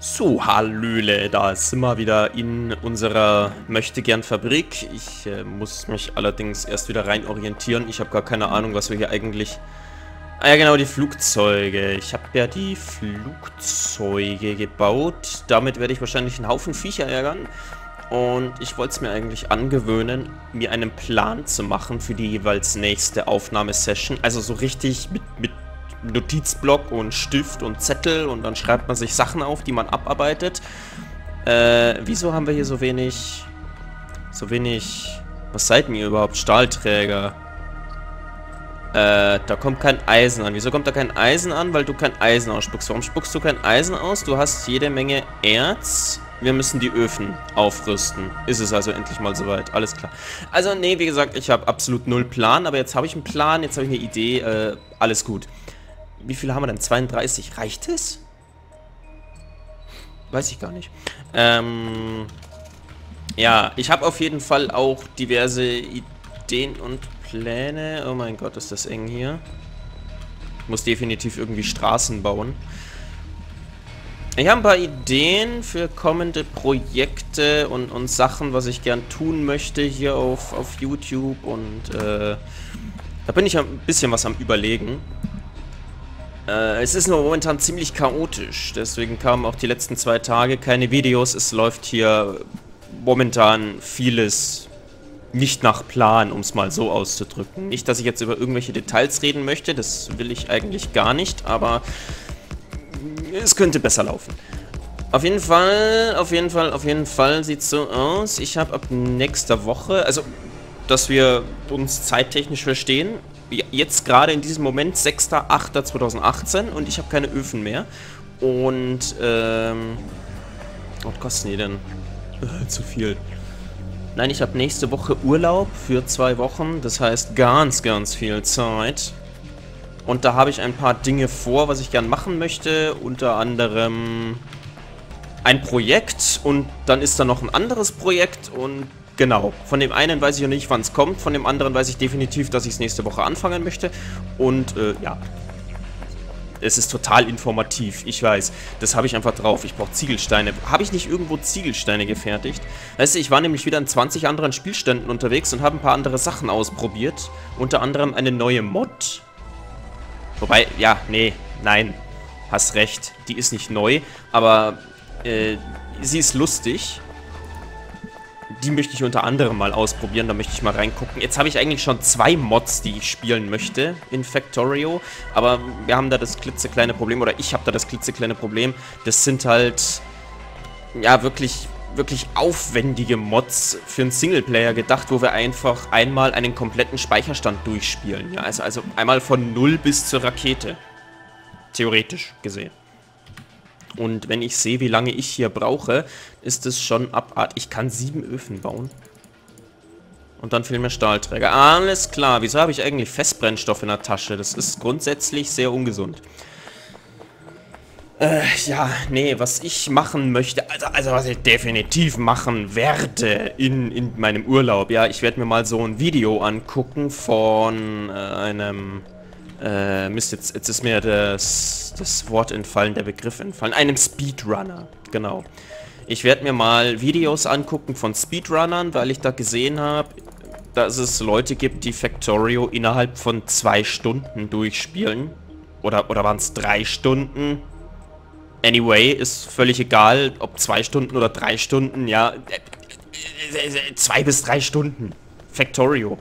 So, Hallöle, da sind wir wieder in unserer Möchtegern-Fabrik. Ich äh, muss mich allerdings erst wieder rein orientieren. Ich habe gar keine Ahnung, was wir hier eigentlich... Ah ja, genau, die Flugzeuge. Ich habe ja die Flugzeuge gebaut. Damit werde ich wahrscheinlich einen Haufen Viecher ärgern. Und ich wollte es mir eigentlich angewöhnen, mir einen Plan zu machen für die jeweils nächste Aufnahmesession. Also so richtig mit, mit Notizblock und Stift und Zettel und dann schreibt man sich Sachen auf, die man abarbeitet. Äh, wieso haben wir hier so wenig... So wenig... Was seid ihr überhaupt? Stahlträger. Äh, da kommt kein Eisen an. Wieso kommt da kein Eisen an? Weil du kein Eisen ausspuckst. Warum spuckst du kein Eisen aus? Du hast jede Menge Erz. Wir müssen die Öfen aufrüsten. Ist es also endlich mal soweit. Alles klar. Also, nee, wie gesagt, ich habe absolut null Plan. Aber jetzt habe ich einen Plan, jetzt habe ich eine Idee. Äh, alles gut. Wie viele haben wir denn? 32. Reicht es? Weiß ich gar nicht. Ähm, ja, ich habe auf jeden Fall auch diverse Ideen und Pläne. Oh mein Gott, ist das eng hier. Ich muss definitiv irgendwie Straßen bauen. Ich habe ein paar Ideen für kommende Projekte und, und Sachen, was ich gern tun möchte hier auf, auf YouTube. Und äh, da bin ich ein bisschen was am überlegen. Äh, es ist nur momentan ziemlich chaotisch, deswegen kamen auch die letzten zwei Tage keine Videos. Es läuft hier momentan vieles nicht nach Plan, um es mal so auszudrücken. Nicht, dass ich jetzt über irgendwelche Details reden möchte, das will ich eigentlich gar nicht, aber es könnte besser laufen. Auf jeden Fall, auf jeden Fall, auf jeden Fall sieht es so aus. Ich habe ab nächster Woche, also, dass wir uns zeittechnisch verstehen, jetzt gerade in diesem Moment 6.8.2018 und ich habe keine Öfen mehr. Und, ähm... Was kosten die denn? Zu viel. Nein, ich habe nächste Woche Urlaub für zwei Wochen. Das heißt ganz, ganz viel Zeit. Und da habe ich ein paar Dinge vor, was ich gern machen möchte. Unter anderem ein Projekt und dann ist da noch ein anderes Projekt und Genau. Von dem einen weiß ich noch nicht, wann es kommt. Von dem anderen weiß ich definitiv, dass ich es nächste Woche anfangen möchte. Und äh, ja. Es ist total informativ, ich weiß. Das habe ich einfach drauf. Ich brauche Ziegelsteine. Habe ich nicht irgendwo Ziegelsteine gefertigt? Weißt du, ich war nämlich wieder in 20 anderen Spielständen unterwegs und habe ein paar andere Sachen ausprobiert. Unter anderem eine neue Mod. Wobei, ja, nee, nein. Hast recht. Die ist nicht neu, aber äh, sie ist lustig die möchte ich unter anderem mal ausprobieren, da möchte ich mal reingucken. Jetzt habe ich eigentlich schon zwei Mods, die ich spielen möchte in Factorio, aber wir haben da das klitzekleine Problem, oder ich habe da das klitzekleine Problem, das sind halt, ja, wirklich wirklich aufwendige Mods für einen Singleplayer gedacht, wo wir einfach einmal einen kompletten Speicherstand durchspielen. Ja, also, also einmal von Null bis zur Rakete. Theoretisch gesehen. Und wenn ich sehe, wie lange ich hier brauche, ist es schon abartig. Ich kann sieben Öfen bauen. Und dann fehlen mir Stahlträger. Alles klar. Wieso habe ich eigentlich Festbrennstoff in der Tasche? Das ist grundsätzlich sehr ungesund. Äh, ja, nee, was ich machen möchte, also, also was ich definitiv machen werde in, in meinem Urlaub, ja, ich werde mir mal so ein Video angucken von äh, einem äh, Mist, jetzt, jetzt ist mir das, das Wort entfallen, der Begriff entfallen. Einem Speedrunner, genau. Ich werde mir mal Videos angucken von Speedrunnern, weil ich da gesehen habe, dass es Leute gibt, die Factorio innerhalb von zwei Stunden durchspielen. Oder, oder waren es drei Stunden? Anyway, ist völlig egal, ob zwei Stunden oder drei Stunden, ja. Zwei bis drei Stunden. Factorio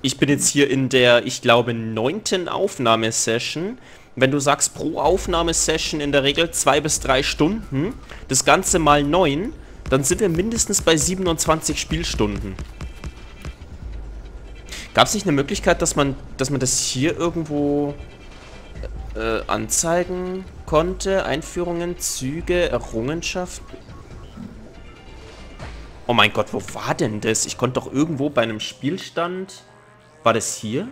ich bin jetzt hier in der, ich glaube, neunten Aufnahmesession. Wenn du sagst, pro Aufnahmesession in der Regel zwei bis drei Stunden, das Ganze mal neun, dann sind wir mindestens bei 27 Spielstunden. Gab es nicht eine Möglichkeit, dass man, dass man das hier irgendwo äh, anzeigen konnte? Einführungen, Züge, Errungenschaften? Oh mein Gott, wo war denn das? Ich konnte doch irgendwo bei einem Spielstand... War das hier?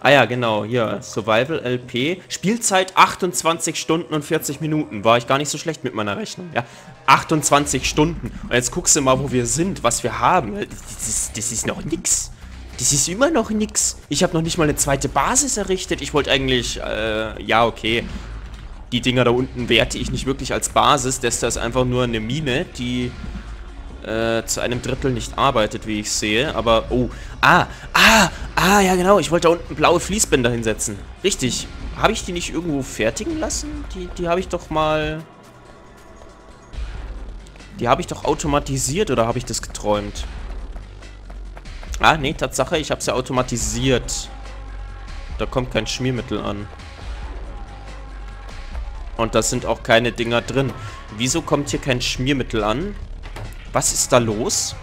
Ah ja, genau, hier, Survival LP. Spielzeit 28 Stunden und 40 Minuten. War ich gar nicht so schlecht mit meiner Rechnung. Ja, 28 Stunden. Und jetzt guckst du mal, wo wir sind, was wir haben. Das ist, das ist noch nix. Das ist immer noch nix. Ich habe noch nicht mal eine zweite Basis errichtet. Ich wollte eigentlich, äh, ja, okay. die Dinger da unten werte ich nicht wirklich als Basis. Das ist einfach nur eine Mine, die äh, zu einem Drittel nicht arbeitet, wie ich sehe. Aber, oh, ah, ah, ah, ja genau. Ich wollte da unten blaue Fließbänder hinsetzen. Richtig. Habe ich die nicht irgendwo fertigen lassen? Die, die habe ich doch mal... Die habe ich doch automatisiert, oder habe ich das geträumt? Ah, nee, Tatsache, ich habe sie ja automatisiert. Da kommt kein Schmiermittel an. Und da sind auch keine Dinger drin. Wieso kommt hier kein Schmiermittel an? Was ist da los?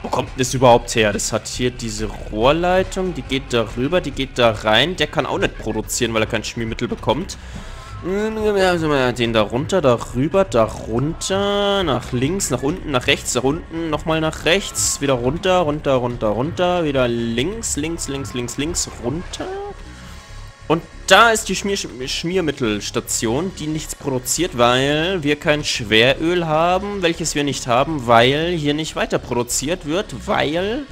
Wo kommt das überhaupt her? Das hat hier diese Rohrleitung, die geht da rüber, die geht da rein. Der kann auch nicht produzieren, weil er kein Schmiermittel bekommt. Den da runter, da rüber, da runter, nach links, nach unten, nach rechts, da unten, nochmal nach rechts, wieder runter, runter, runter, runter, wieder links, links, links, links, links, runter. Da ist die Schmier Schmiermittelstation, die nichts produziert, weil wir kein Schweröl haben, welches wir nicht haben, weil hier nicht weiter produziert wird, weil...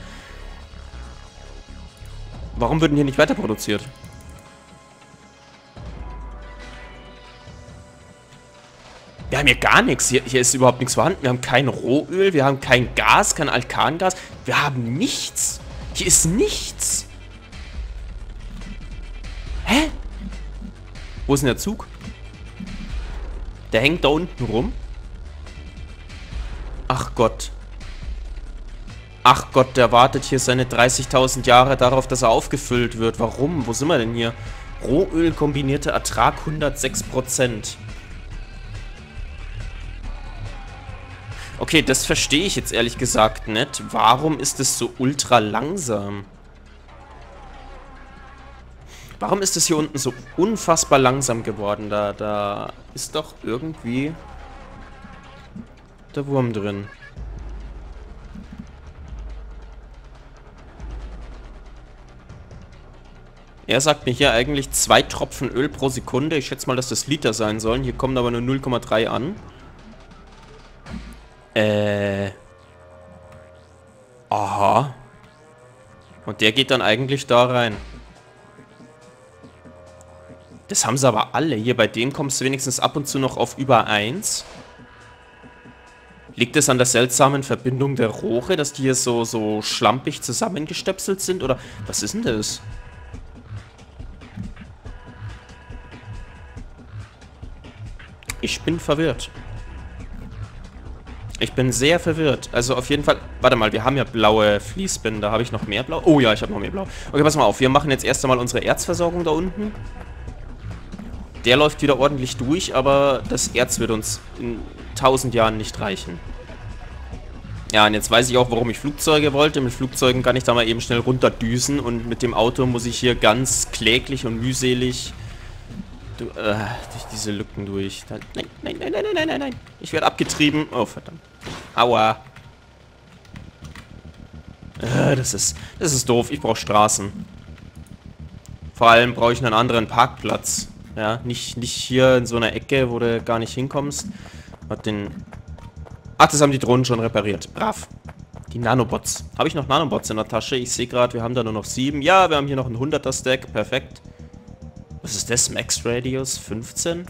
Warum wird hier nicht weiter produziert? Wir haben hier gar nichts. Hier, hier ist überhaupt nichts vorhanden. Wir haben kein Rohöl, wir haben kein Gas, kein Alkangas. Wir haben nichts. Hier ist nichts. Wo ist denn der Zug? Der hängt da unten rum. Ach Gott. Ach Gott, der wartet hier seine 30.000 Jahre darauf, dass er aufgefüllt wird. Warum? Wo sind wir denn hier? Rohöl kombinierte Ertrag 106%. Okay, das verstehe ich jetzt ehrlich gesagt nicht. Warum ist es so ultra langsam? Warum ist es hier unten so unfassbar langsam geworden? Da, da ist doch irgendwie der Wurm drin. Er sagt mir hier eigentlich zwei Tropfen Öl pro Sekunde. Ich schätze mal, dass das Liter sein sollen. Hier kommen aber nur 0,3 an. Äh. Aha. Und der geht dann eigentlich da rein. Das haben sie aber alle. Hier bei dem kommst du wenigstens ab und zu noch auf über 1. Liegt es an der seltsamen Verbindung der Rohre, dass die hier so, so schlampig zusammengestöpselt sind? Oder was ist denn das? Ich bin verwirrt. Ich bin sehr verwirrt. Also auf jeden Fall... Warte mal, wir haben ja blaue Fließbänder. Habe ich noch mehr blau? Oh ja, ich habe noch mehr blau. Okay, pass mal auf. Wir machen jetzt erst einmal unsere Erzversorgung da unten. Der läuft wieder ordentlich durch, aber das Erz wird uns in tausend Jahren nicht reichen. Ja, und jetzt weiß ich auch, warum ich Flugzeuge wollte. Mit Flugzeugen kann ich da mal eben schnell runterdüsen und mit dem Auto muss ich hier ganz kläglich und mühselig du, äh, durch diese Lücken durch. Da, nein, nein, nein, nein, nein, nein, nein. Ich werde abgetrieben. Oh, verdammt. Aua. Äh, das ist, das ist doof. Ich brauche Straßen. Vor allem brauche ich einen anderen Parkplatz. Ja, nicht, nicht hier in so einer Ecke, wo du gar nicht hinkommst. Hat den... Ach, das haben die Drohnen schon repariert. Brav. Die Nanobots. Habe ich noch Nanobots in der Tasche? Ich sehe gerade, wir haben da nur noch sieben. Ja, wir haben hier noch einen 100er Stack. Perfekt. Was ist das? Max Radius 15?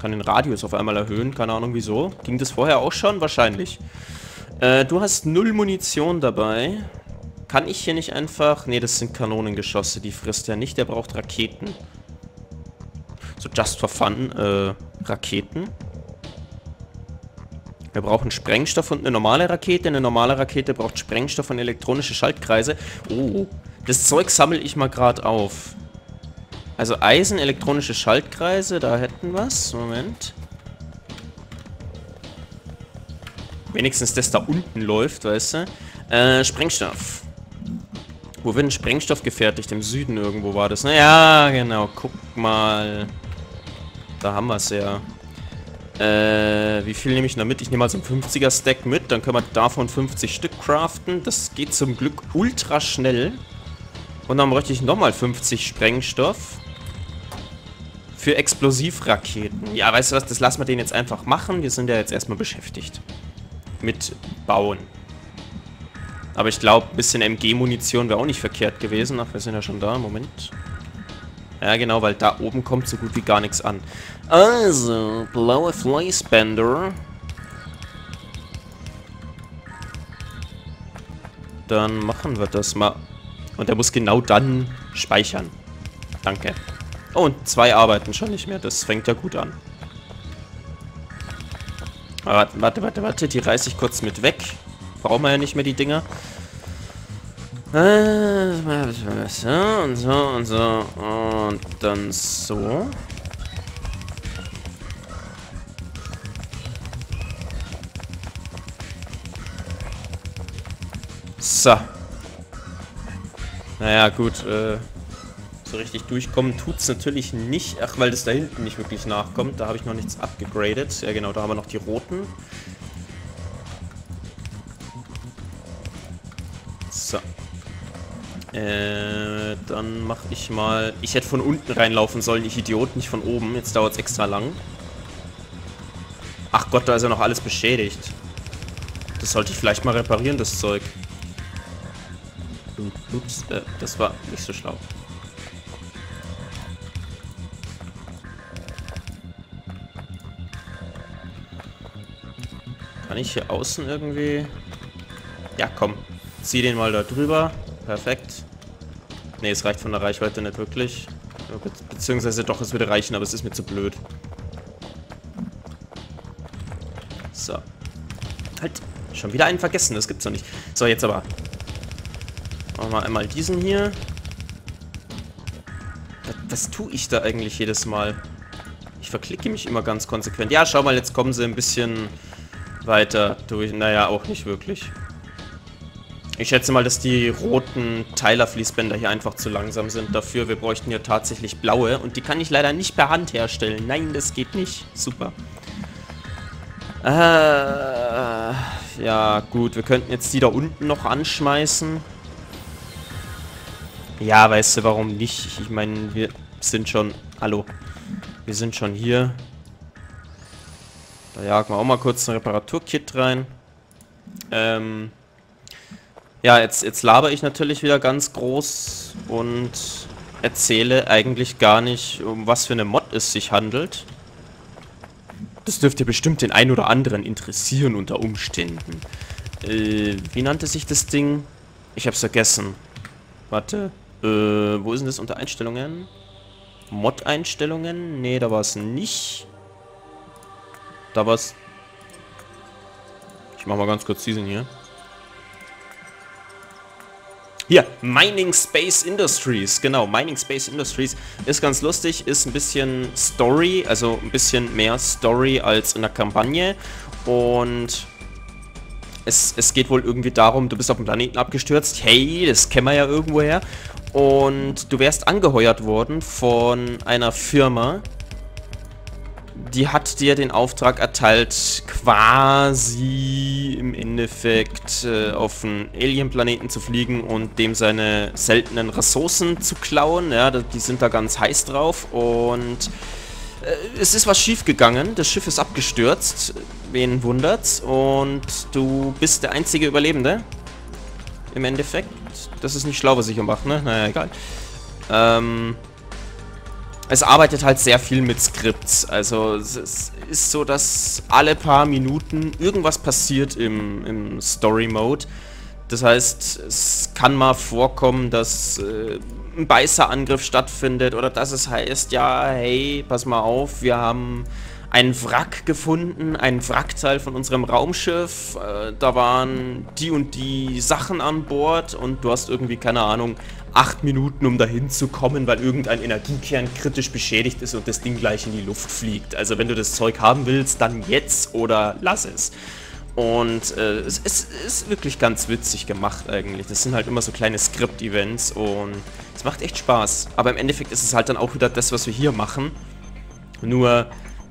Kann den Radius auf einmal erhöhen. Keine Ahnung wieso. Ging das vorher auch schon? Wahrscheinlich. Äh, du hast null Munition dabei. Kann ich hier nicht einfach... Ne, das sind Kanonengeschosse. Die frisst er nicht. Der braucht Raketen. So just for fun, äh, Raketen. Wir brauchen Sprengstoff und eine normale Rakete. Eine normale Rakete braucht Sprengstoff und elektronische Schaltkreise. Oh, das Zeug sammle ich mal gerade auf. Also Eisen, elektronische Schaltkreise, da hätten wir es. Moment. Wenigstens das da unten läuft, weißt du. Äh, Sprengstoff. Wo wird denn Sprengstoff gefertigt? Im Süden irgendwo war das. Naja, genau. Guck mal. Da haben wir es ja. Äh, wie viel nehme ich da mit? Ich nehme mal so ein 50er Stack mit. Dann können wir davon 50 Stück craften. Das geht zum Glück ultra schnell. Und dann bräuchte ich nochmal 50 Sprengstoff. Für Explosivraketen. Ja, weißt du was? Das lassen wir den jetzt einfach machen. Wir sind ja jetzt erstmal beschäftigt. Mit Bauen. Aber ich glaube, ein bisschen MG-Munition wäre auch nicht verkehrt gewesen. Ach, wir sind ja schon da. Moment. Ja, genau, weil da oben kommt so gut wie gar nichts an. Also, blaue Fleißbänder. Dann machen wir das mal. Und er muss genau dann speichern. Danke. Oh, und zwei arbeiten schon nicht mehr. Das fängt ja gut an. Warte, warte, warte, warte. Die reiße ich kurz mit weg. Brauchen wir ja nicht mehr die Dinger. Und so und so. Und dann so. So. Naja, gut, äh, so richtig durchkommen tut es natürlich nicht. Ach, weil das da hinten nicht wirklich nachkommt. Da habe ich noch nichts abgegradet. Ja, genau, da haben wir noch die roten. So. Äh, dann mache ich mal... Ich hätte von unten reinlaufen sollen, ich Idiot, nicht von oben. Jetzt dauert es extra lang. Ach Gott, da ist ja noch alles beschädigt. Das sollte ich vielleicht mal reparieren, das Zeug. Ups, äh, das war nicht so schlau. Kann ich hier außen irgendwie... Ja, komm. Zieh den mal da drüber. Perfekt. Ne, es reicht von der Reichweite nicht wirklich. Be beziehungsweise doch, es würde reichen, aber es ist mir zu blöd. So. Halt. Schon wieder einen vergessen, das gibt's doch nicht. So, jetzt aber. Machen wir einmal diesen hier. Was, was tue ich da eigentlich jedes Mal? Ich verklicke mich immer ganz konsequent. Ja, schau mal, jetzt kommen sie ein bisschen weiter durch. Naja, auch nicht wirklich. Ich schätze mal, dass die roten Teiler-Fließbänder hier einfach zu langsam sind dafür. Wir bräuchten hier tatsächlich blaue. Und die kann ich leider nicht per Hand herstellen. Nein, das geht nicht. Super. Äh, ja, gut. Wir könnten jetzt die da unten noch anschmeißen. Ja, weißt du, warum nicht? Ich meine, wir sind schon... Hallo. Wir sind schon hier. Da jagen wir auch mal kurz ein Reparaturkit rein. Ähm... Ja, jetzt, jetzt laber ich natürlich wieder ganz groß und erzähle eigentlich gar nicht, um was für eine Mod es sich handelt. Das dürfte bestimmt den einen oder anderen interessieren unter Umständen. Äh, wie nannte sich das Ding? Ich hab's vergessen. Warte. Äh, wo ist denn das unter Einstellungen? Mod-Einstellungen? Nee, da war es nicht. Da war es... Ich mach mal ganz kurz diesen hier. Hier, Mining Space Industries. Genau, Mining Space Industries ist ganz lustig, ist ein bisschen Story, also ein bisschen mehr Story als in der Kampagne. Und es, es geht wohl irgendwie darum, du bist auf dem Planeten abgestürzt. Hey, das kennen wir ja irgendwoher. Und du wärst angeheuert worden von einer Firma, die hat dir den Auftrag erteilt, quasi im Endeffekt äh, auf einen Alien-Planeten zu fliegen und dem seine seltenen Ressourcen zu klauen. Ja, die sind da ganz heiß drauf und äh, es ist was schief gegangen. Das Schiff ist abgestürzt. Wen wundert's? Und du bist der einzige Überlebende. Im Endeffekt. Das ist nicht schlau, was ich hier mache, ne? Naja, egal. Ähm, es arbeitet halt sehr viel mit Skripts. Also es ist so, dass alle paar Minuten irgendwas passiert im, im Story-Mode. Das heißt, es kann mal vorkommen, dass äh, ein Beißerangriff stattfindet oder dass es heißt, ja, hey, pass mal auf, wir haben einen Wrack gefunden, ein Wrackteil von unserem Raumschiff. Äh, da waren die und die Sachen an Bord und du hast irgendwie, keine Ahnung, acht Minuten, um dahin zu kommen, weil irgendein Energiekern kritisch beschädigt ist und das Ding gleich in die Luft fliegt. Also wenn du das Zeug haben willst, dann jetzt oder lass es. Und äh, es, es, ist wirklich ganz witzig gemacht eigentlich. Das sind halt immer so kleine Skript-Events und es macht echt Spaß. Aber im Endeffekt ist es halt dann auch wieder das, was wir hier machen. Nur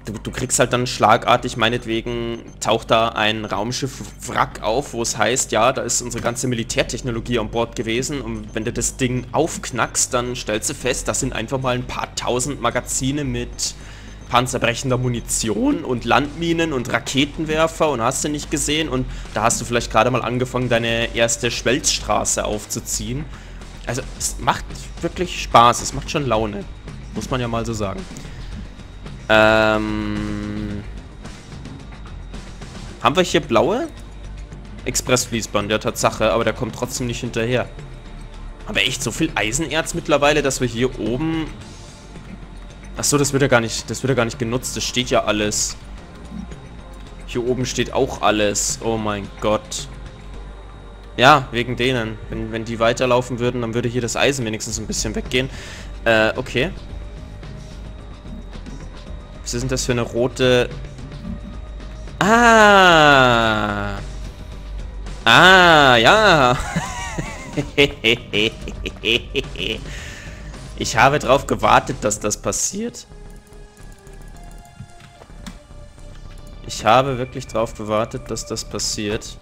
du, du kriegst halt dann schlagartig, meinetwegen taucht da ein Raumschiff-Wrack auf, wo es heißt, ja, da ist unsere ganze Militärtechnologie an Bord gewesen und wenn du das Ding aufknackst, dann stellst du fest, das sind einfach mal ein paar tausend Magazine mit panzerbrechender Munition und Landminen und Raketenwerfer und hast du nicht gesehen und da hast du vielleicht gerade mal angefangen, deine erste Schwelzstraße aufzuziehen. Also es macht wirklich Spaß, es macht schon Laune. Muss man ja mal so sagen. Ähm... Haben wir hier blaue? Expressfließband, der Tatsache, aber der kommt trotzdem nicht hinterher. Haben wir echt so viel Eisenerz mittlerweile, dass wir hier oben... Achso, das wird ja gar nicht, das wird ja gar nicht genutzt. Das steht ja alles. Hier oben steht auch alles. Oh mein Gott. Ja, wegen denen. Wenn, wenn die weiterlaufen würden, dann würde hier das Eisen wenigstens ein bisschen weggehen. Äh, okay. Was ist denn das für eine rote... Ah! Ah, ja. ich habe darauf gewartet, dass das passiert. Ich habe wirklich darauf gewartet, dass das passiert.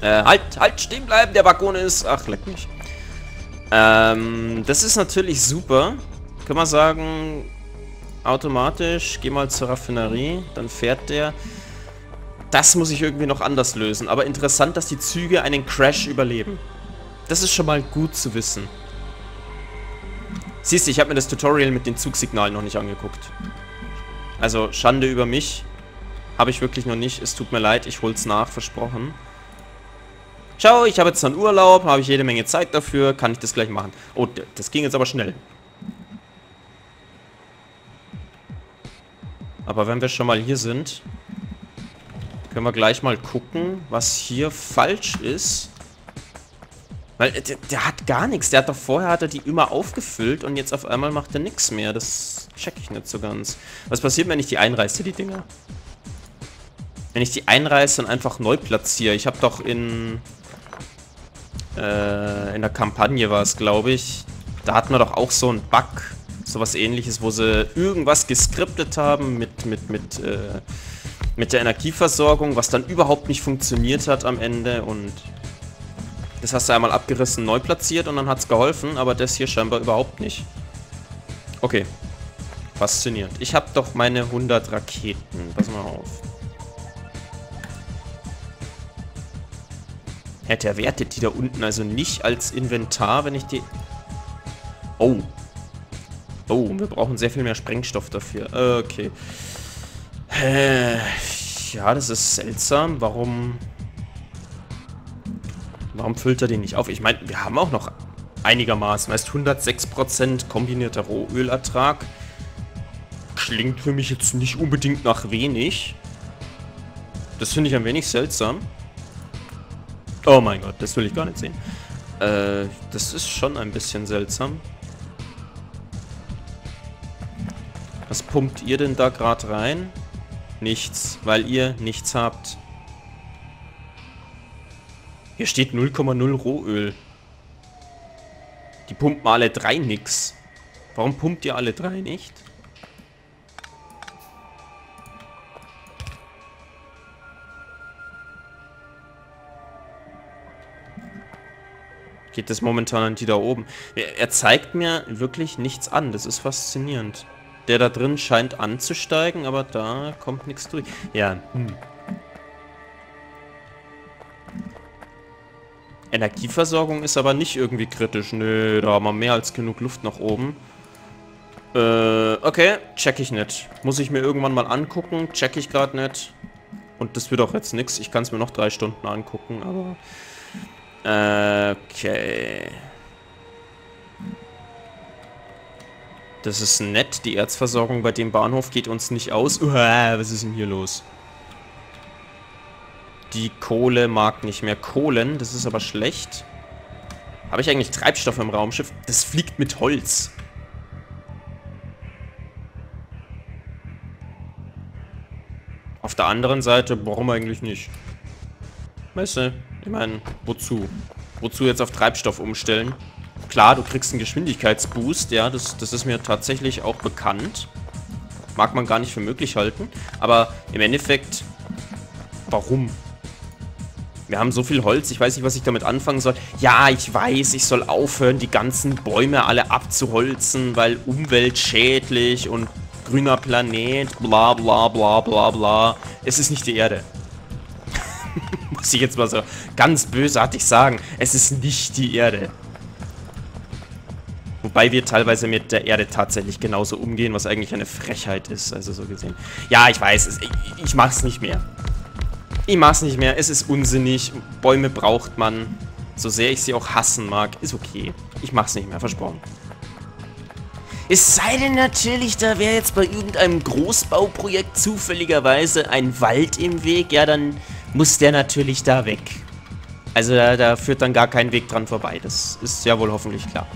Äh, halt, halt, stehen bleiben, der Waggon ist... Ach, leck mich. Ähm, das ist natürlich super. Kann man sagen, automatisch, geh mal zur Raffinerie, dann fährt der... Das muss ich irgendwie noch anders lösen. Aber interessant, dass die Züge einen Crash überleben. Das ist schon mal gut zu wissen. Siehst du, ich habe mir das Tutorial mit den Zugsignalen noch nicht angeguckt. Also, Schande über mich. Habe ich wirklich noch nicht. Es tut mir leid, ich hol's nach, versprochen. Ciao, ich habe jetzt einen Urlaub, habe ich jede Menge Zeit dafür, kann ich das gleich machen. Oh, das ging jetzt aber schnell. Aber wenn wir schon mal hier sind, können wir gleich mal gucken, was hier falsch ist. Weil der, der, hat gar nichts. Der hat doch vorher hat er die immer aufgefüllt und jetzt auf einmal macht er nichts mehr. Das check ich nicht so ganz. Was passiert, wenn ich die einreiße, die Dinger? Wenn ich die einreiße und einfach neu platziere. Ich habe doch in... Äh, in der Kampagne war es, glaube ich. Da hatten wir doch auch so einen Bug. Sowas ähnliches, wo sie irgendwas geskriptet haben mit, mit, mit, äh, mit der Energieversorgung, was dann überhaupt nicht funktioniert hat am Ende und das hast du einmal abgerissen, neu platziert und dann hat es geholfen, aber das hier scheinbar überhaupt nicht. Okay. Faszinierend. Ich habe doch meine 100 Raketen. Pass mal auf. Ja, der wertet die da unten also nicht als Inventar, wenn ich die... Oh. Oh, wir brauchen sehr viel mehr Sprengstoff dafür. Okay. Äh, ja, das ist seltsam. Warum... Warum füllt er den nicht auf? Ich meine, wir haben auch noch einigermaßen. Heißt 106% kombinierter Rohölertrag. Klingt für mich jetzt nicht unbedingt nach wenig. Das finde ich ein wenig seltsam. Oh mein Gott, das will ich gar nicht sehen. Äh, das ist schon ein bisschen seltsam. Was pumpt ihr denn da gerade rein? Nichts, weil ihr nichts habt. Hier steht 0,0 Rohöl. Die pumpen alle drei nix. Warum pumpt ihr alle drei nicht? Geht das momentan an die da oben? Er, zeigt mir wirklich nichts an. Das ist faszinierend. Der da drin scheint anzusteigen, aber da kommt nichts durch. Ja, hm. Energieversorgung ist aber nicht irgendwie kritisch. Nö, da haben wir mehr als genug Luft nach oben. Äh, okay, check ich nicht. Muss ich mir irgendwann mal angucken, check ich gerade nicht. Und das wird auch jetzt nichts. Ich kann es mir noch drei Stunden angucken, aber... Okay. Das ist nett. Die Erzversorgung bei dem Bahnhof geht uns nicht aus. Uah, was ist denn hier los? Die Kohle mag nicht mehr Kohlen. Das ist aber schlecht. Habe ich eigentlich Treibstoff im Raumschiff? Das fliegt mit Holz. Auf der anderen Seite, warum eigentlich nicht? Weißt ich meine, wozu? Wozu jetzt auf Treibstoff umstellen? Klar, du kriegst einen Geschwindigkeitsboost, ja, das, das ist mir tatsächlich auch bekannt. Mag man gar nicht für möglich halten. Aber im Endeffekt, warum? Wir haben so viel Holz, ich weiß nicht, was ich damit anfangen soll. Ja, ich weiß, ich soll aufhören, die ganzen Bäume alle abzuholzen, weil umweltschädlich und grüner Planet, bla bla bla bla bla. Es ist nicht die Erde. Muss ich jetzt mal so ganz bösartig sagen. Es ist nicht die Erde. Wobei wir teilweise mit der Erde tatsächlich genauso umgehen, was eigentlich eine Frechheit ist, also so gesehen. Ja, ich weiß, es, ich, ich mach's nicht mehr. Ich mach's nicht mehr, es ist unsinnig, Bäume braucht man. So sehr ich sie auch hassen mag, ist okay. Ich mach's nicht mehr, versprochen. Es sei denn natürlich, da wäre jetzt bei irgendeinem Großbauprojekt zufälligerweise ein Wald im Weg, ja, dann muss der natürlich da weg. Also da, da führt dann gar kein Weg dran vorbei, das ist ja wohl hoffentlich klar.